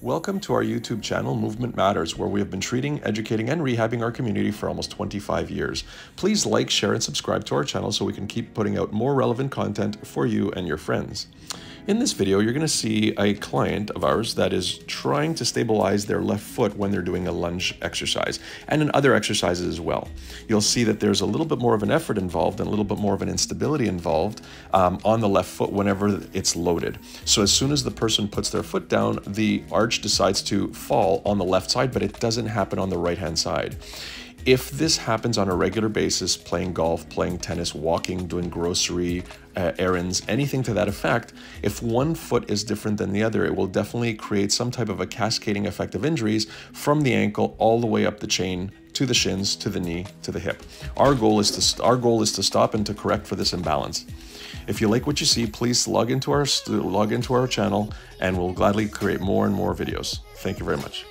Welcome to our YouTube channel, Movement Matters, where we have been treating, educating, and rehabbing our community for almost 25 years. Please like, share, and subscribe to our channel so we can keep putting out more relevant content for you and your friends. In this video, you're going to see a client of ours that is trying to stabilize their left foot when they're doing a lunge exercise and in other exercises as well. You'll see that there's a little bit more of an effort involved and a little bit more of an instability involved um, on the left foot whenever it's loaded. So as soon as the person puts their foot down, the arch decides to fall on the left side, but it doesn't happen on the right hand side. If this happens on a regular basis, playing golf, playing tennis, walking, doing grocery uh, errands, anything to that effect, if one foot is different than the other, it will definitely create some type of a cascading effect of injuries from the ankle all the way up the chain to the shins, to the knee, to the hip. Our goal is to our goal is to stop and to correct for this imbalance. If you like what you see, please log into our log into our channel, and we'll gladly create more and more videos. Thank you very much.